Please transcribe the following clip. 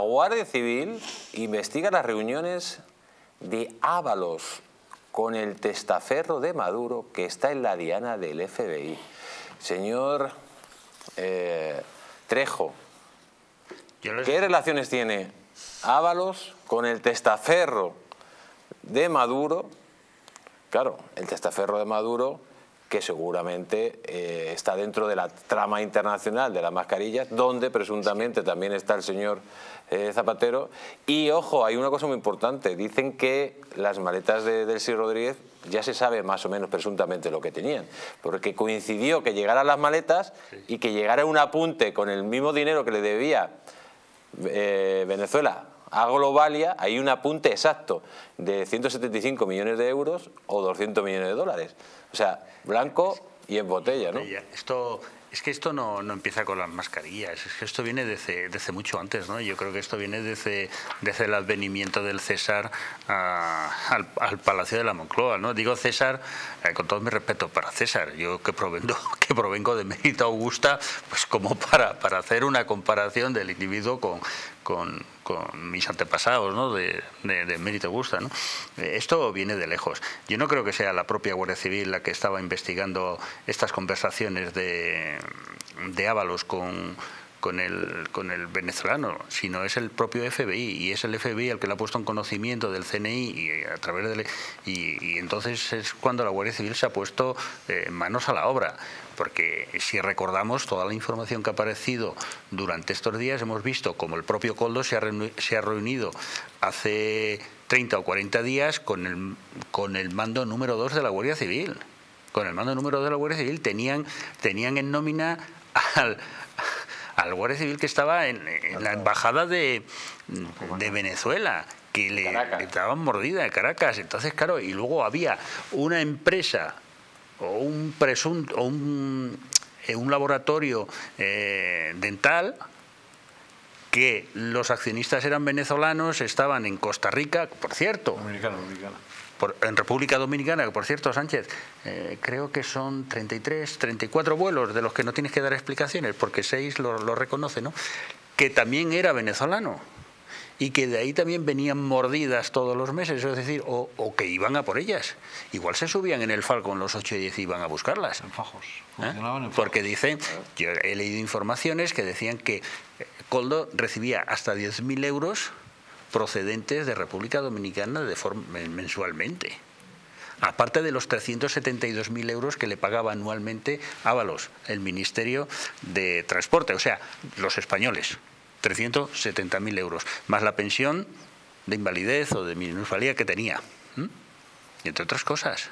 La Guardia Civil investiga las reuniones de Ábalos con el testaferro de Maduro que está en la diana del FBI. Señor eh, Trejo, ¿qué relaciones tiene Ábalos con el testaferro de Maduro? Claro, el testaferro de Maduro que seguramente eh, está dentro de la trama internacional de las mascarillas, donde presuntamente también está el señor eh, Zapatero. Y ojo, hay una cosa muy importante, dicen que las maletas de Delcy Rodríguez ya se sabe más o menos presuntamente lo que tenían, porque coincidió que llegaran las maletas y que llegara un apunte con el mismo dinero que le debía eh, Venezuela a Globalia hay un apunte exacto de 175 millones de euros o 200 millones de dólares. O sea, blanco y en botella, ¿no? Esto es que esto no, empieza con las mascarillas, es que esto viene desde, desde, mucho antes, ¿no? Yo creo que esto viene desde, desde el advenimiento del César al, Palacio de la Moncloa, ¿no? Digo César, eh, con todo mi respeto para César, yo que provengo, que provengo de Mérida Augusta, pues como para, para hacer una comparación del individuo con, con, mis antepasados ¿no? de, de, Mérito Augusta. ¿no? Eh, esto viene de lejos. Yo no creo que sea la propia Guardia Civil la que estaba investigando estas conversaciones de, de Ábalos con, con el, con el venezolano, sino es el propio FBI y es el FBI el que le ha puesto en conocimiento del CNI y a través de y, entonces es cuando la Guardia Civil se ha puesto eh, manos a la obra. Porque si recordamos toda la información que ha aparecido durante estos días hemos visto como el propio Coldo se ha, se ha reunido hace 30 o 40 días con el, con el mando número 2 de la Guardia Civil. Con el mando número 2 de la Guardia Civil tenían, tenían en nómina al, al Guardia Civil que estaba en, la embajada de, de Venezuela que le, estaban mordida de Caracas. Entonces, claro, y luego había una empresa o un presunto o un, eh, un laboratorio eh, dental que los accionistas eran venezolanos, estaban en Costa Rica, por cierto. Dominicana, dominicana en República Dominicana, que por cierto, Sánchez, eh, creo que son 33, 34 vuelos de los que no tienes que dar explicaciones, porque seis lo, lo reconoce, ¿no? Que también era venezolano y que de ahí también venían mordidas todos los meses, es decir, o, que iban a por ellas. Igual se subían en el Falcon los 8 y 10 y iban a buscarlas. En fajos. ¿Eh? Porque dicen, yo he leído informaciones que decían que Coldo recibía hasta 10.000 euros procedentes de República Dominicana de forma, mensualmente. Aparte de los 372.000 euros que le pagaba anualmente Ábalos, el Ministerio de Transporte, o sea, los españoles, 370.000 euros, más la pensión de invalidez o de minusvalía que tenía. Entre otras cosas.